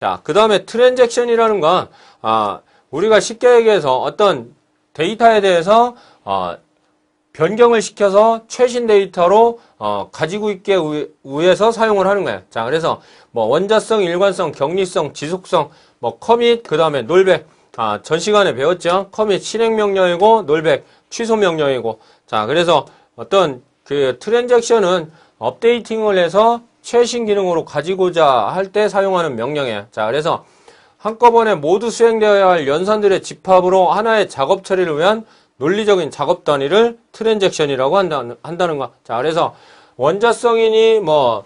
자, 그 다음에 transaction이라는 건, 아, 우리가 쉽게 얘기해서 어떤 데이터에 대해서, 어, 변경을 시켜서 최신 데이터로 어, 가지고 있게 위해서 사용을 하는 거예요. 자, 그래서 뭐 원자성, 일관성, 격리성, 지속성, 뭐 commit, 그 다음에 rollback. 아, 전 시간에 배웠죠. commit 실행 명령이고 rollback 취소 명령이고. 자, 그래서 어떤 그 transaction은 updating을 해서 최신 기능으로 가지고자 할 때 사용하는 명령이에요. 자, 그래서 한꺼번에 모두 수행되어야 할 연산들의 집합으로 하나의 작업 처리를 위한 논리적인 작업 단위를 transaction이라고 한다는, 한다는 거. 자, 그래서 원자성이니 뭐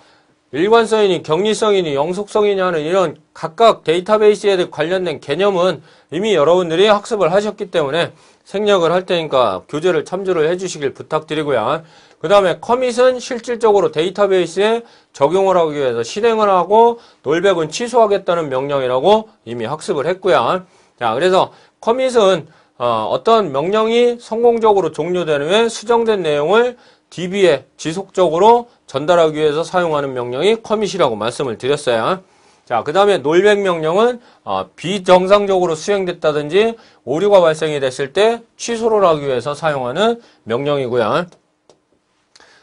일관성이니 격리성이니 영속성이니 하는 이런 각각 데이터베이스에 관련된 개념은 이미 여러분들이 학습을 하셨기 때문에 생략을 할 테니까 교재를 참조를 해주시길 부탁드리고요. 그 다음에 커밋은 실질적으로 데이터베이스에 적용을 하기 위해서 실행을 하고 놀백은 취소하겠다는 명령이라고 이미 학습을 했고요. 자, 그래서 커밋은 어, 떤 명령이 성공적으로 종료되는 후에 수정된 내용을 DB에 지속적으로 전달하기 위해서 사용하는 명령이 커밋이라고 말씀을 드렸어요. 자, 그 다음에 놀백 명령은 어, 비정상적으로 수행됐다든지 오류가 발생이 됐을 때 취소를 하기 위해서 사용하는 명령이고요.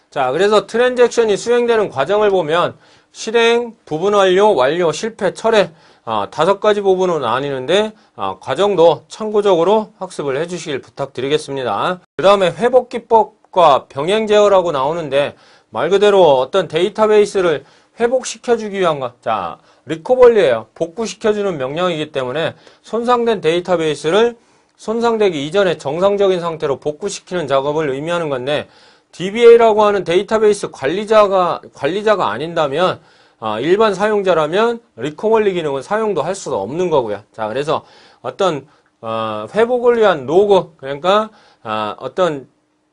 자, 그래서 트랜잭션이 수행되는 과정을 보면 실행, 부분 완료, 완료, 실패, 철회 어, 다섯 가지 부분으로 나뉘는데 어, 과정도 참고적으로 학습을 해주시길 부탁드리겠습니다. 그 다음에 회복 기법과 병행 제어라고 나오는데 말 그대로 어떤 데이터베이스를 회복시켜주기 위한 것. 자, 리코벌리예요. 복구시켜주는 명령이기 때문에 손상된 데이터베이스를 손상되기 이전에 정상적인 상태로 복구시키는 작업을 의미하는 건데 DBA라고 하는 데이터베이스 관리자가 관리자가 아닌다면 아, 일반 사용자라면 recovery 기능은 사용도 할 수가 없는 거고요. 자, 그래서 어떤 어, 회복을 위한 노고 그러니까 아, 어떤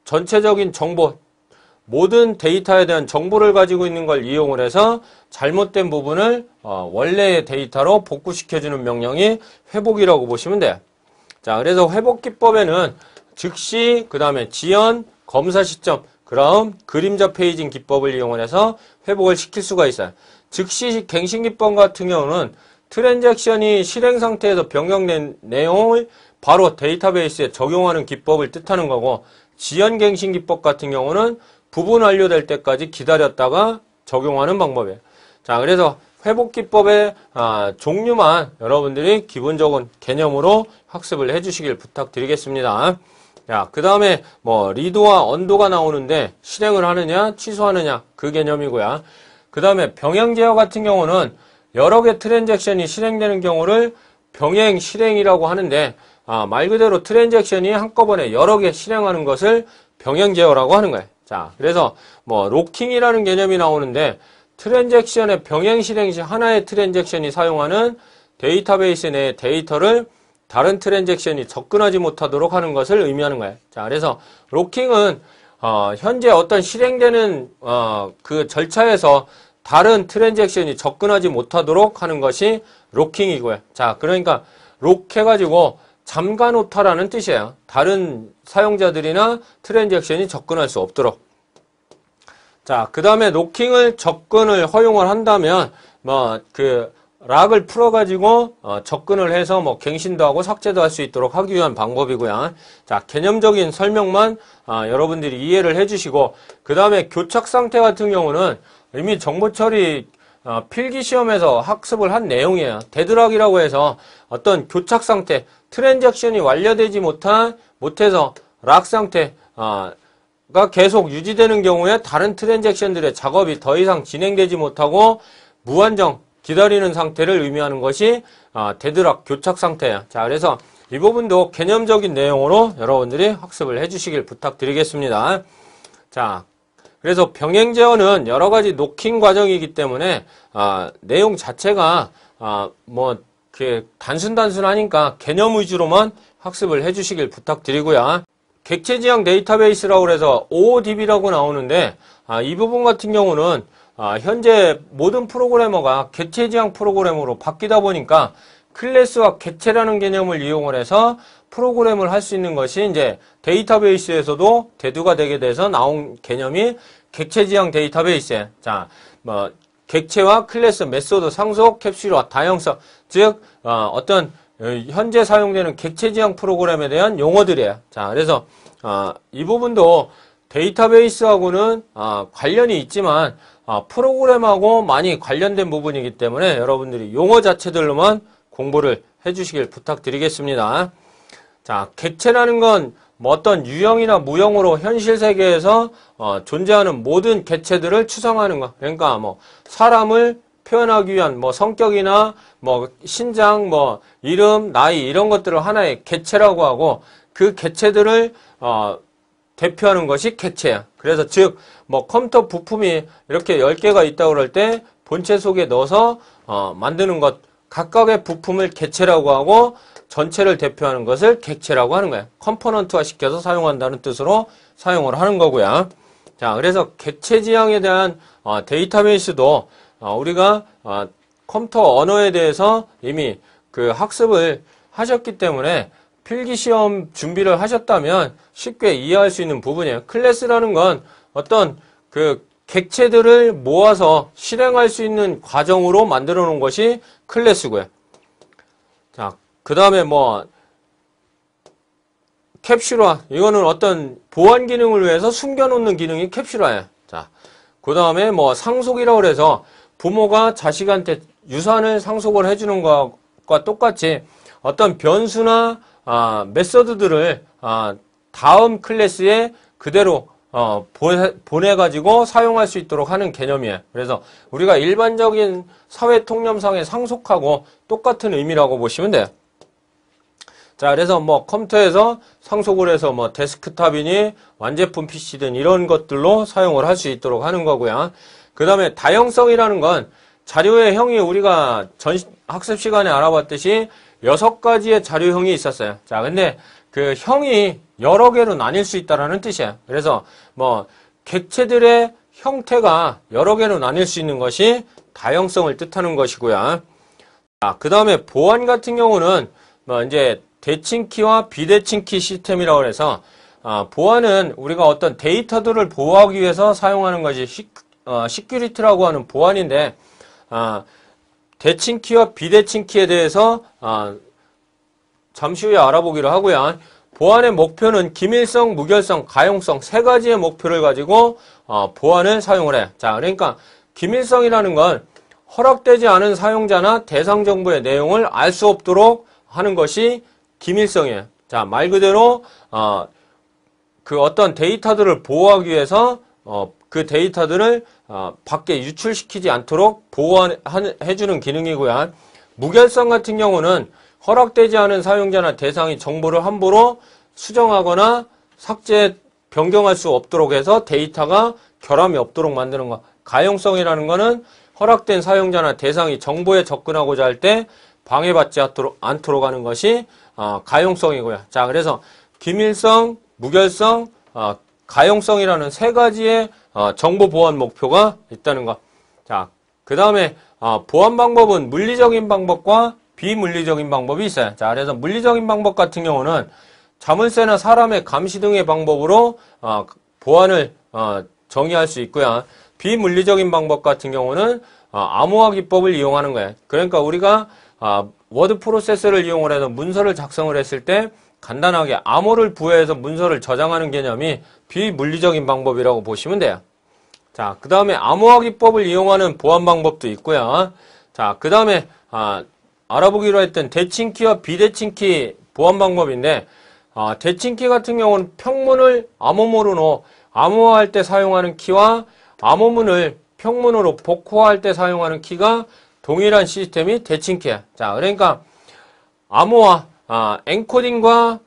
전체적인 정보 모든 데이터에 대한 정보를 가지고 있는 걸 이용을 해서 잘못된 부분을 어, 원래의 데이터로 복구시켜주는 명령이 회복이라고 보시면 돼요. 자, 그래서 회복 기법에는 즉시, 그 다음에 지연, 검사 시점, 그다음 그림자 paging 기법을 이용해서 회복을 시킬 수가 있어요. 즉시 갱신 기법 같은 경우는 transaction이 실행 상태에서 변경 된 내용을 바로 데이터베이스에 적용하는 기법을 뜻하는 거고 지연 갱신 기법 같은 경우는 부분 완료될 때까지 기다렸다가 적용하는 방법이에요. 자, 그래서 회복 기법의 아, 종류만 여러분들이 기본적인 개념으로 학습을 해주시길 부탁드리겠습니다. 야, 그 다음에 뭐 redo와 undo가 나오는데 실행을 하느냐 취소하느냐 그 개념이고요. 그 다음에 병행 제어 같은 경우는 여러 개 transaction이 실행되는 경우를 병행 실행이라고 하는데 아, 말 그대로 transaction이 한꺼번에 여러 개 실행하는 것을 병행 제어라고 하는 거예요. 자, 그래서 뭐 locking이라는 개념이 나오는데 transaction의 병행 실행 시 하나의 transaction이 사용하는 데이터베이스 내 데이터를 다른 transaction이 접근하지 못하도록 하는 것을 의미하는 거예요. 자, 그래서 locking은 어, 현재 어떤 실행되는 어, 그 절차에서 다른 transaction이 접근하지 못하도록 하는 것이 locking이고요. 자, 그러니까 lock 해가지고 잠가 놓다라는 뜻이에요. 다른 사용자들이나 transaction이 접근할 수 없도록. 자, 그 다음에 locking을 접근을 허용을 한다면, 뭐, 그, lock을 풀어가지고 어, 접근을 해서 뭐 갱신도 하고 삭제도 할 수 있도록 하기 위한 방법이고요. 자 개념적인 설명만 어, 여러분들이 이해를 해주시고 그 다음에 교착 상태 같은 경우는 이미 정보 처리 어, 필기 시험에서 학습을 한 내용이에요. deadlock이라고 해서 어떤 교착 상태, transaction이 완료되지 못한 못해서 lock 상태 어, 가 계속 유지되는 경우에 다른 transaction들의 작업이 더 이상 진행되지 못하고 무한정 기다리는 상태를 의미하는 것이 어, deadlock 교착 상태야. 자, 그래서 이 부분도 개념적인 내용으로 여러분들이 학습을 해주시길 부탁드리겠습니다. 자, 그래서 병행 제어는 여러 가지 locking 과정이기 때문에 어, 내용 자체가 어, 뭐 단순 단순하니까 개념 위주로만 학습을 해주시길 부탁드리고요. 객체 지향 데이터베이스라고 해서 OODB라고 나오는데 아, 이 부분 같은 경우는 아, 현재 모든 프로그래머가 객체 지향 프로그래머로 바뀌다 보니까 클래스와 객체라는 개념을 이용을 해서 프로그램을 할 수 있는 것이 이제 데이터베이스에서도 대두가 되게 돼서 나온 개념이 객체 지향 데이터베이스. 자, 뭐 객체와 클래스, method, 상속, 캡슐화, 다형성, 즉 어, 어떤 현재 사용되는 객체 지향 프로그램에 대한 용어들이에요. 자, 그래서 어, 이 부분도 데이터베이스하고는 어, 관련이 있지만 어, 프로그램하고 많이 관련된 부분이기 때문에 여러분들이 용어 자체들로만 공부를 해주시길 부탁드리겠습니다. 자, 객체라는 건 뭐 어떤 유형이나 무형으로 현실 세계에서 어, 존재하는 모든 객체들을 추상하는 거. 그러니까 뭐 사람을 표현하기 위한 뭐 성격이나 뭐 신장, 뭐 이름, 나이 이런 것들을 하나의 객체라고 하고 그 객체들을 어, 대표하는 것이 객체야. 그래서 즉 뭐 컴퓨터 부품이 이렇게 10개가 있다고 그럴 때 본체 속에 넣어서 어, 만드는 것 각각의 부품을 객체라고 하고 전체를 대표하는 것을 객체라고 하는 거야. component화 시켜서 사용한다는 뜻으로 사용을 하는 거고요. 자, 그래서 객체 지향에 대한 어, 데이터베이스도 어, 우리가 어, 컴퓨터 언어에 대해서 이미 그 학습을 하셨기 때문에 필기 시험 준비를 하셨다면 쉽게 이해할 수 있는 부분이에요. 클래스라는 건 어떤 그 객체들을 모아서 실행할 수 있는 과정으로 만들어 놓은 것이 클래스고요. 자, 그 다음에 뭐 캡슐화 이거는 어떤 보안 기능을 위해서 숨겨놓는 기능이 캡슐화예요. 자, 그 다음에 뭐 상속이라고 그래서 부모가 자식한테 유산을 상속을 해주는 것과 똑같이 어떤 변수나 아, 메서드들을 아, 다음 클래스에 그대로 어, 보내 가지고 사용할 수 있도록 하는 개념이에요. 그래서 우리가 일반적인 사회 통념상의 상속하고 똑같은 의미라고 보시면 돼요. 자, 그래서 뭐 컴퓨터에서 상속을 해서 뭐 데스크탑이니 완제품 PC든 이런 것들로 사용을 할 수 있도록 하는 거고요. 그 다음에 다형성이라는 건 자료의 형이 우리가 전 학습 시간에 알아봤듯이 여섯 가지의 자료형이 있었어요. 자, 근데 그 형이 여러 개로 나뉠 수 있다라는 뜻이에요. 그래서 뭐 객체들의 형태가 여러 개로 나뉠 수 있는 것이 다형성을 뜻하는 것이고요. 자, 그 다음에 보안 같은 경우는 뭐 이제 대칭키와 비대칭키 시스템이라고 해서 어, 보안은 우리가 어떤 데이터들을 보호하기 위해서 사용하는 것이 시, 어, security라고 하는 보안인데 어, 대칭키와 비대칭키에 대해서 어, 잠시 후에 알아보기로 하고요. 보안의 목표는 기밀성, 무결성, 가용성 세 가지의 목표를 가지고 어, 보안을 사용을 해. 자, 그러니까 기밀성이라는 건 허락되지 않은 사용자나 대상 정보의 내용을 알 수 없도록 하는 것이 기밀성이에요. 자, 말 그대로 어, 그 어떤 데이터들을 보호하기 위해서 어, 그 데이터들을 어, 밖에 유출시키지 않도록 보호해주는 기능이고요. 무결성 같은 경우는 허락되지 않은 사용자나 대상이 정보를 함부로 수정하거나 삭제, 변경할 수 없도록 해서 데이터가 결함이 없도록 만드는 것. 가용성이라는 것은 허락된 사용자나 대상이 정보에 접근하고자 할 때 방해받지 않도록 하는 것이 어, 가용성이고요. 자, 그래서 기밀성, 무결성, 어, 가용성이라는 세 가지의 어, 정보 보안 목표가 있다는 것. 자, 그 다음에 어, 보안 방법은 물리적인 방법과 비물리적인 방법이 있어요. 자, 그래서 물리적인 방법 같은 경우는 자물쇠나 사람의 감시 등의 방법으로 어, 보안을 어, 정의할 수 있고요. 비물리적인 방법 같은 경우는 어, 암호화 기법을 이용하는 거예요. 그러니까 우리가 어, 워드 프로세서를 이용을 해서 문서를 작성을 했을 때 간단하게 암호를 부여해서 문서를 저장하는 개념이 비물리적인 방법이라고 보시면 돼요. 자, 그 다음에 암호화 기법을 이용하는 보안 방법도 있고요. 자, 그 다음에 아, 알아보기로 했던 대칭키와 비대칭키 보안 방법인데 아, 대칭키 같은 경우는 평문을 암호문으로 암호화할 때 사용하는 키와 암호문을 평문으로 복호할 때 사용하는 키가 동일한 시스템이 대칭키야. 자, 그러니까 암호화, 아, 엔코딩과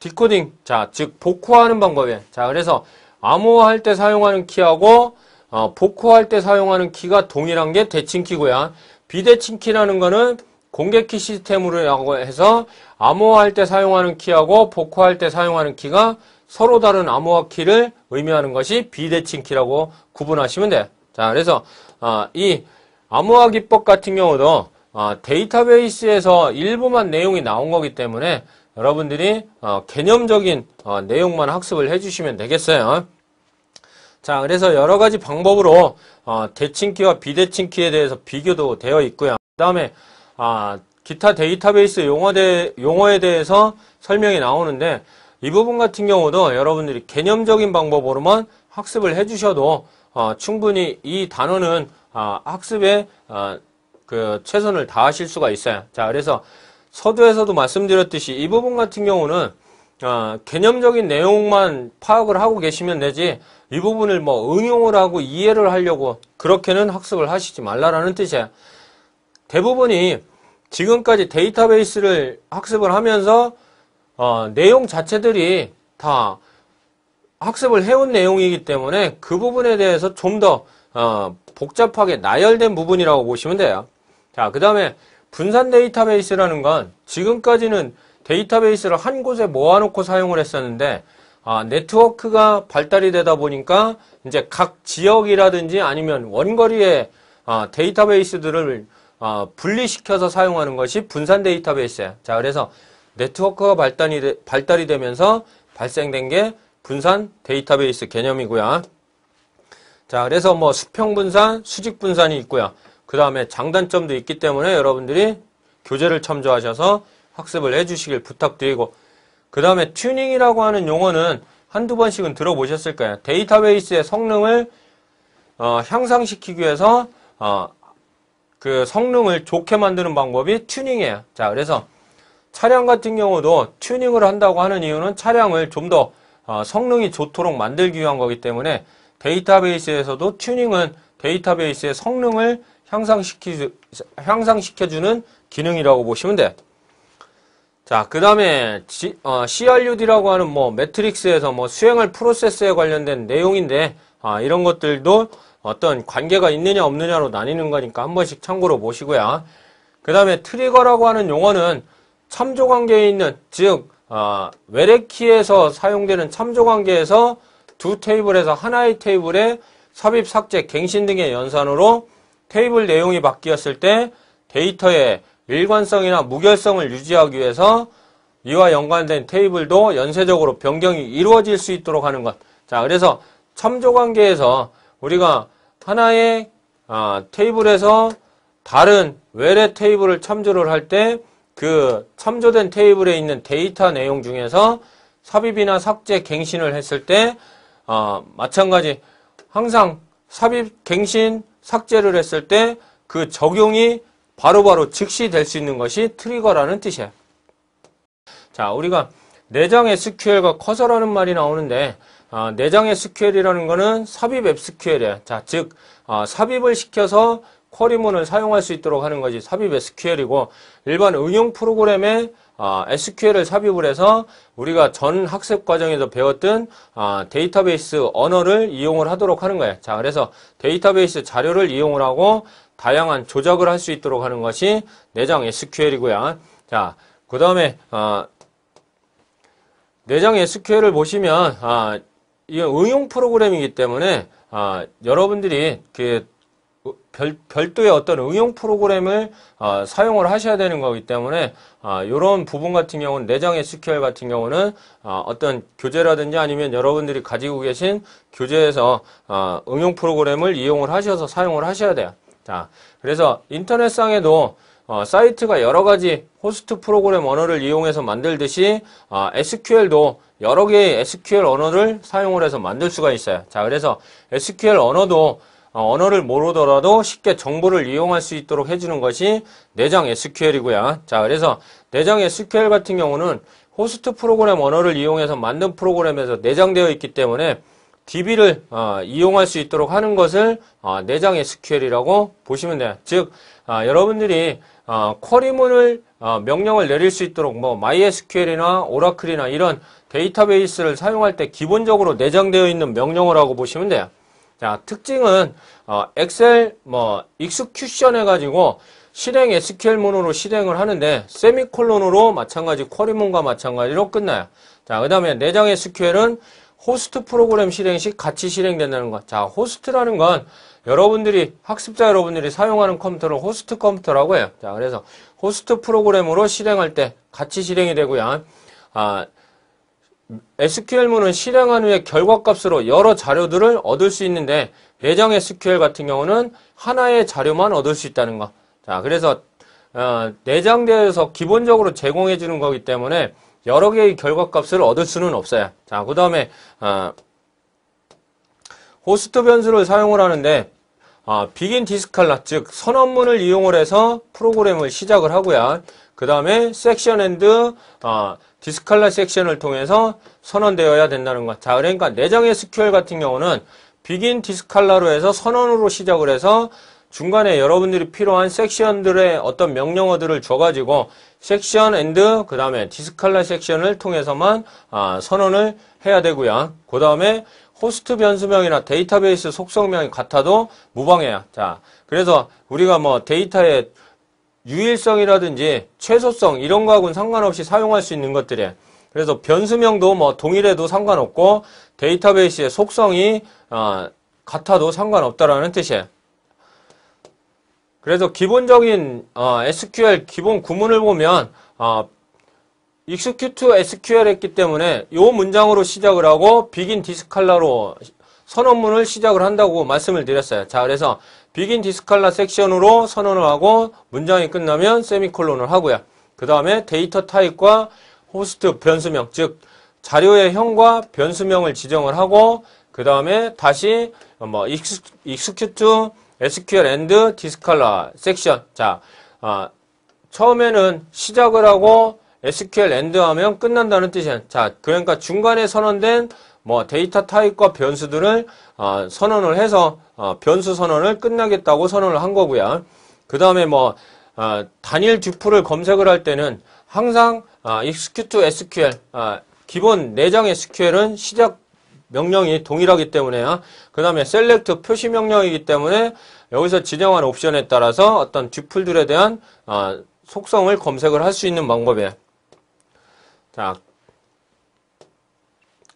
디코딩, 자, 즉 복호하는 방법이에요. 자, 그래서 암호화할 때 사용하는 키하고 어, 복호할 때 사용하는 키가 동일한 게 대칭키고요. 비대칭키라는 거는 공개키 시스템으로 해서 암호화할 때 사용하는 키하고 복호할 때 사용하는 키가 서로 다른 암호화 키를 의미하는 것이 비대칭키라고 구분하시면 돼요. 자, 그래서 어, 이 암호화 기법 같은 경우도 어, 데이터베이스에서 일부만 내용이 나온 거기 때문에 여러분들이 어, 개념적인 어, 내용만 학습을 해주시면 되겠어요. 자, 그래서 여러 가지 방법으로 어, 대칭키와 비대칭키에 대해서 비교도 되어 있고요. 그 다음에 아, 기타 데이터베이스 용어에 대해서 설명이 나오는데 이 부분 같은 경우도 여러분들이 개념적인 방법으로만 학습을 해주셔도 어, 충분히 이 단어는 어, 학습에 어, 그 최선을 다하실 수가 있어요. 자, 그래서 서두에서도 말씀드렸듯이 이 부분 같은 경우는 어, 개념적인 내용만 파악을 하고 계시면 되지 이 부분을 뭐 응용을 하고 이해를 하려고 그렇게는 학습을 하시지 말라라는 뜻이에요. 대부분이 지금까지 데이터베이스를 학습을 하면서 어, 내용 자체들이 다 학습을 해온 내용이기 때문에 그 부분에 대해서 좀더 어, 복잡하게 나열된 부분이라고 보시면 돼요. 자, 그 다음에 분산 데이터베이스라는 건 지금까지는 데이터베이스를 한 곳에 모아놓고 사용을 했었는데 아, 네트워크가 발달이 되다 보니까 이제 각 지역이라든지 아니면 원거리의 아, 데이터베이스들을 아, 분리시켜서 사용하는 것이 분산 데이터베이스예요. 자, 그래서 네트워크가 발달이, 되, 발달이 되면서 발생된 게 분산 데이터베이스 개념이고요. 자, 그래서 뭐 수평 분산, 수직 분산이 있고요. 그 다음에 장단점도 있기 때문에 여러분들이 교재를 참조하셔서 학습을 해주시길 부탁드리고 그 다음에 튜닝이라고 하는 용어는 한두 번씩은 들어보셨을 거예요. 데이터베이스의 성능을 어, 향상시키기 위해서 어, 그 성능을 좋게 만드는 방법이 튜닝이에요. 자, 그래서 차량 같은 경우도 튜닝을 한다고 하는 이유는 차량을 좀더 어, 성능이 좋도록 만들기 위한 거기 때문에 데이터베이스에서도 튜닝은 데이터베이스의 성능을 향상시키, 향상시켜주는 기능이라고 보시면 돼. 자, 그 다음에 어, CRUD라고 하는 뭐 매트릭스에서 뭐 수행할 프로세스에 관련된 내용인데 아, 이런 것들도 어떤 관계가 있느냐 없느냐로 나뉘는 거니까 한 번씩 참고로 보시고요. 그 다음에 트리거라고 하는 용어는 참조 관계에 있는 즉 어, 외래키에서 사용되는 참조 관계에서 두 테이블에서 하나의 테이블에 삽입, 삭제, 갱신 등의 연산으로 테이블 내용이 바뀌었을 때 데이터의 일관성이나 무결성을 유지하기 위해서 이와 연관된 테이블도 연쇄적으로 변경이 이루어질 수 있도록 하는 것. 자, 그래서 참조 관계에서 우리가 하나의 아, 테이블에서 다른 외래 테이블을 참조를 할 때 그 참조된 테이블에 있는 데이터 내용 중에서 삽입이나 삭제, 갱신을 했을 때 어, 마찬가지 항상 삽입, 갱신, 삭제를 했을 때 그 적용이 바로바로 바로 즉시 될 수 있는 것이 트리거라는 뜻이에요. 자, 우리가 내장 SQL과 커서라는 말이 나오는데 어, 내장 SQL이라는 것은 삽입 SQL이에요. 자, 즉 어, 삽입을 시켜서 쿼리문을 사용할 수 있도록 하는 것이 삽입 SQL이고 일반 응용 프로그램에 어, SQL을 삽입을 해서 우리가 전 학습 과정에서 배웠던 어, 데이터베이스 언어를 이용을 하도록 하는 거예요. 자, 그래서 데이터베이스 자료를 이용을 하고 다양한 조작을 할 수 있도록 하는 것이 내장 SQL이고요. 자, 그 다음에 어, 내장 SQL을 보시면 아, 이게 응용 프로그램이기 때문에 아, 여러분들이 그 별, 별도의 어떤 응용 프로그램을 어, 사용을 하셔야 되는 거기 때문에 어, 이런 부분 같은 경우는 내장 SQL 같은 경우는 어, 어떤 교재라든지 아니면 여러분들이 가지고 계신 교재에서 어, 응용 프로그램을 이용을 하셔서 사용을 하셔야 돼요. 자, 그래서 인터넷상에도 어, 사이트가 여러 가지 호스트 프로그램 언어를 이용해서 만들듯이 어, SQL도 여러 개의 SQL 언어를 사용을 해서 만들 수가 있어요. 자, 그래서 SQL 언어도 어, 언어를 모르더라도 쉽게 정보를 이용할 수 있도록 해주는 것이 내장 SQL이고요. 자, 그래서 내장 SQL 같은 경우는 호스트 프로그램 언어를 이용해서 만든 프로그램에서 내장되어 있기 때문에 DB를 어, 이용할 수 있도록 하는 것을 어, 내장 SQL이라고 보시면 돼요. 즉, 어, 여러분들이 어, query문을 어, 명령을 내릴 수 있도록 뭐 MySQL이나 오라클이나 이런 데이터베이스를 사용할 때 기본적으로 내장되어 있는 명령어 라고 보시면 돼요. 자, 특징은 어, EXEC 뭐 execution 해가지고 실행 SQL문으로 실행을 하는데 세미콜론으로 마찬가지 query문과 마찬가지로 끝나요. 자, 그 다음에 내장 SQL은 호스트 프로그램 실행 시 같이 실행된다는 것. 자, 호스트라는 건 여러분들이 학습자 여러분들이 사용하는 컴퓨터를 호스트 컴퓨터라고 해요. 자, 그래서 호스트 프로그램으로 실행할 때 같이 실행이 되고요. 아, SQL문은 실행한 후에 결과값으로 여러 자료들을 얻을 수 있는데 내장 SQL 같은 경우는 하나의 자료만 얻을 수 있다는 거. 자, 그래서 어, 내장되어서 기본적으로 제공해 주는 거기 때문에 여러 개의 결과값을 얻을 수는 없어요. 자, 그 다음에 어, 호스트 변수를 사용을 하는데 어, begin declare 즉 선언문을 이용을 해서 프로그램을 시작을 하고요. 그 다음에 section end 어, 디스칼라 섹션을 통해서 선언되어야 된다는 것. 자, 그러니까 내장 SQL 같은 경우는 비긴 디스칼라로 해서 선언으로 시작을 해서 중간에 여러분들이 필요한 섹션들의 어떤 명령어들을 줘가지고 section end 그 다음에 디스칼라 섹션을 통해서만 아, 선언을 해야 되고요. 그 다음에 호스트 변수명이나 데이터베이스 속성명이 같아도 무방해요. 자, 그래서 우리가 뭐 데이터의 유일성이라든지 최소성 이런 거하고는 상관없이 사용할 수 있는 것들이에요. 그래서 변수명도 뭐 동일해도 상관없고 데이터베이스의 속성이 어, 같아도 상관없다라는 뜻이에요. 그래서 기본적인 어, SQL 기본 구문을 보면 어, execute SQL 했기 때문에 이 문장으로 시작을 하고 begin 디스칼라로 선언문을 시작을 한다고 말씀을 드렸어요. 자, 그래서 begin 디스칼라 섹션으로 선언을 하고 문장이 끝나면 세미콜론을 하고요. 그 다음에 데이터 타입과 호스트 변수명, 즉 자료의 형과 변수명을 지정을 하고 그 다음에 다시 뭐 execute SQL and 디스칼라 섹션. 자, 어, 처음에는 시작을 하고 SQL and 하면 끝난다는 뜻이야. 자, 그러니까 중간에 선언된 뭐 데이터 타입과 변수들을 어, 선언을 해서 어, 변수 선언을 끝나겠다고 선언을 한 거고요. 그 다음에 뭐 어, 단일 듀플을 검색을 할 때는 항상 어, execute SQL 어, 기본 내장 SQL은 시작 명령이 동일하기 때문에요. 그 다음에 select 표시 명령이기 때문에 여기서 지정한 옵션에 따라서 어떤 듀플들에 대한 어, 속성을 검색을 할 수 있는 방법이에요. 자,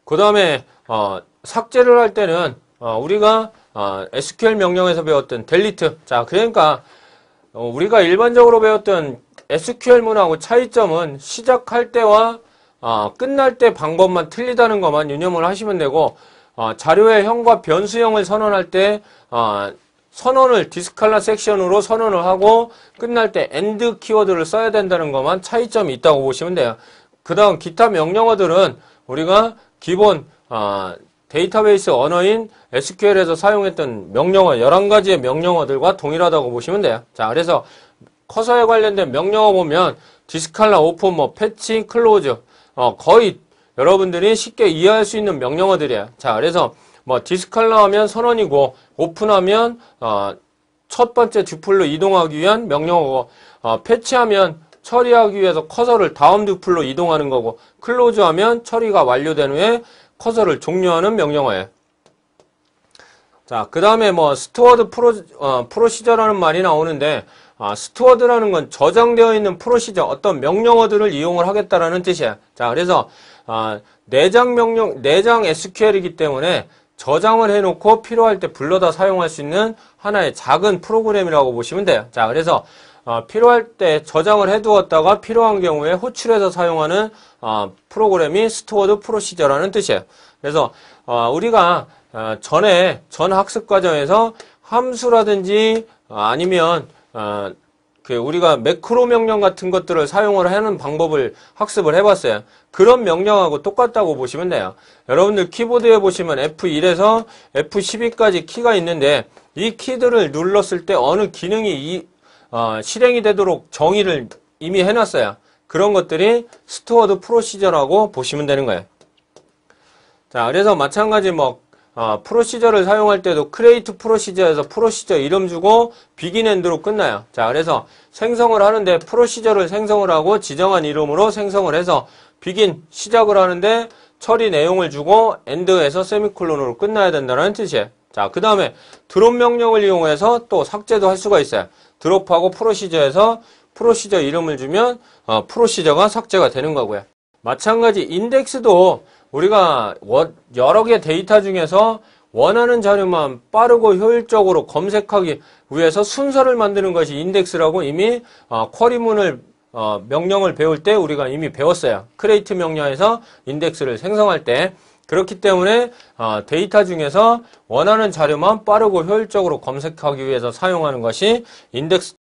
그 다음에 어, 삭제를 할 때는 어, 우리가 어, SQL 명령에서 배웠던 delete 자 그러니까 어, 우리가 일반적으로 배웠던 SQL문하고 차이점은 시작할 때와 어, 끝날 때 방법만 틀리다는 것만 유념을 하시면 되고 어, 자료의 형과 변수형을 선언할 때 어, 선언을 디스칼라 섹션으로 선언을 하고 끝날 때 end 키워드를 써야 된다는 것만 차이점이 있다고 보시면 돼요. 그 다음 기타 명령어들은 우리가 기본 어, 데이터베이스 언어인 SQL에서 사용했던 명령어 11가지의 명령어들과 동일하다고 보시면 돼요. 자, 그래서 커서에 관련된 명령어 보면 declare, open, 뭐 fetch, close 어, 거의 여러분들이 쉽게 이해할 수 있는 명령어들이에요. 자, 그래서 뭐 declare 하면 선언이고 open하면 어, 첫 번째 tuple로 이동하기 위한 명령어고 어, fetch하면 처리하기 위해서 커서를 다음 tuple로 이동하는 거고 close하면 처리가 완료된 후에 커서를 종료하는 명령어예요. 자, 그 다음에 뭐 stored 프로, 어, procedure라는 말이 나오는데 아, stored라는 건 저장되어 있는 procedure 어떤 명령어들을 이용을 하겠다라는 뜻이에요. 자, 그래서 아, 내장 명령, 내장 SQL이기 때문에 저장을 해놓고 필요할 때 불러다 사용할 수 있는 하나의 작은 프로그램이라고 보시면 돼요. 자, 그래서 어, 필요할 때 저장을 해두었다가 필요한 경우에 호출해서 사용하는 어, 프로그램이 stored procedure라는 뜻이에요. 그래서 어, 우리가 어, 전에 전 학습 과정에서 함수라든지 어, 아니면 어, 그 우리가 매크로 명령 같은 것들을 사용을 하는 방법을 학습을 해봤어요. 그런 명령하고 똑같다고 보시면 돼요. 여러분들 키보드에 보시면 F1에서 F12까지 키가 있는데 이 키들을 눌렀을 때 어느 기능이 이, 어, 실행이 되도록 정의를 이미 해놨어요. 그런 것들이 stored procedure라고 보시면 되는 거예요. 자, 그래서 마찬가지 뭐 어, procedure를 사용할 때도 create procedure에서 procedure 이름 주고 begin end로 끝나요. 자, 그래서 생성을 하는데 procedure를 생성을 하고 지정한 이름으로 생성을 해서 begin 시작을 하는데 처리 내용을 주고 end에서 세미콜론으로 끝나야 된다는 뜻이에요. 자, 그 다음에 drop 명령을 이용해서 또 삭제도 할 수가 있어요. drop하고 procedure에서 procedure 이름을 주면 어, procedure가 삭제가 되는 거고요. 마찬가지 인덱스도 우리가 여러 개 데이터 중에서 원하는 자료만 빠르고 효율적으로 검색하기 위해서 순서를 만드는 것이 인덱스라고 이미 어, query문을 어, 명령을 배울 때 우리가 이미 배웠어요. create 명령에서 인덱스를 생성할 때 그렇기 때문에 어, 데이터 중에서 원하는 자료만 빠르고 효율적으로 검색하기 위해서 사용하는 것이 인덱스